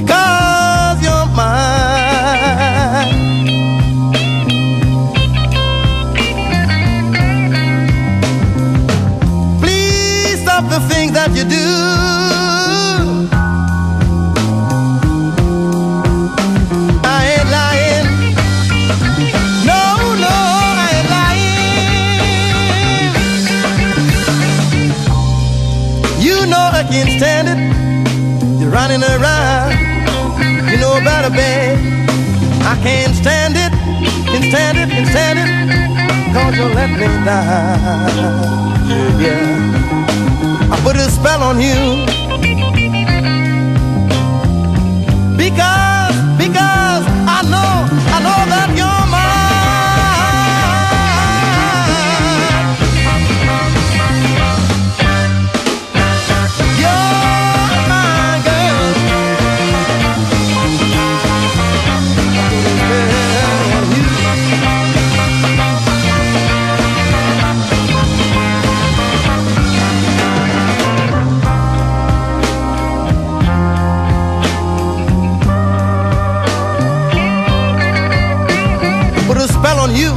because you're mine. Please stop the things that you do. I ain't lying. No, no, I ain't lying. You know I can't stand it. You're running around better, babe. I can't stand it, can't stand it, can't stand it, cause you let me down. Yeah, I put a spell on you. On you.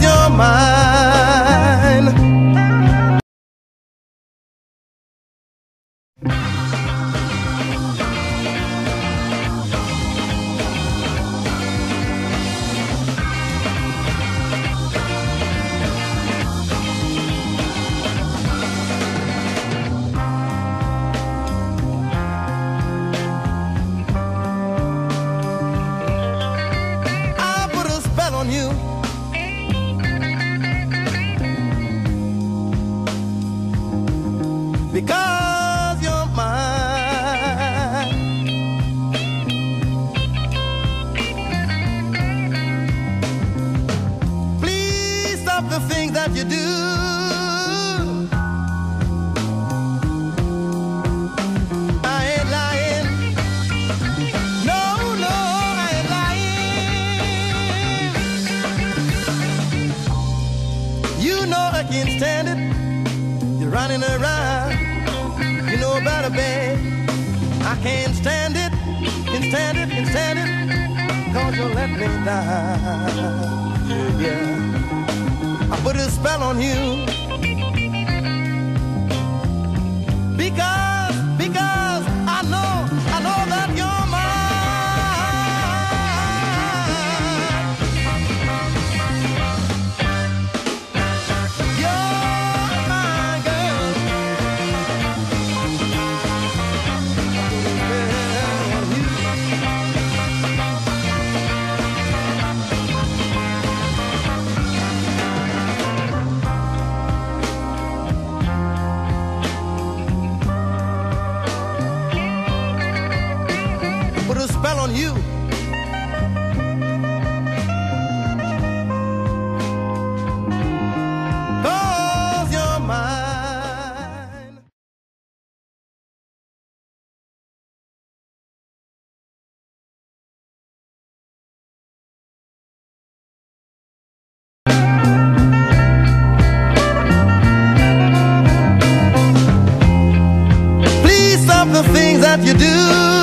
You're mine. Because you're mine. Please stop the things that you do. I ain't lying. No, no, I ain't lying. You know I can't stand it. You're running around. Know better, babe. I can't stand it, can't stand it, can't stand it. Cause you let me down. Yeah. I put a spell on you. On you. The things that you do.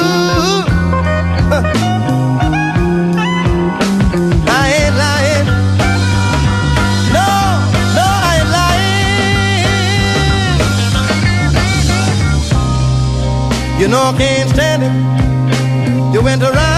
You know I can't stand it. You went around.